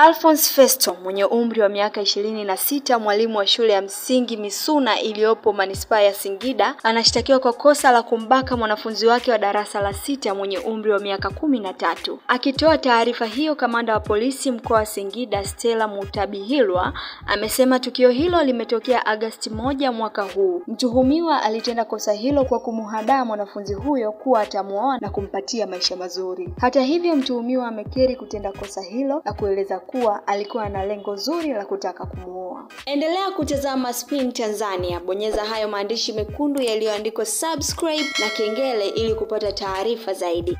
Alphonse Festo mwenye umri wa miaka ishirini na sita, mwalimu wa shule ya msingi Misuna iliyopo manispaa ya Singida, anashtakiwa kwa kosa la kumbaka mwanafunzi wake wa darasa la sita mwenye umri wa miaka kumi na tatu. Akitoa taarifa hiyo, kamanda wa polisi mkoa wa Singida Stella Mutabihilwa amesema tukio hilo limetokea agosti moja mwaka huu. Mtuhumiwa alitenda kosa hilo kwa kumuhadaa mwanafunzi huyo kuwa atamuoa na kumpatia maisha mazuri. Hata hivyo, mtuhumiwa amekiri kutenda kosa hilo na kueleza kuwa alikuwa na lengo zuri la kutaka kumuoa. Endelea kutazama Spin Tanzania, bonyeza hayo maandishi mekundu yaliyoandikwa subscribe na kengele ili kupata taarifa zaidi.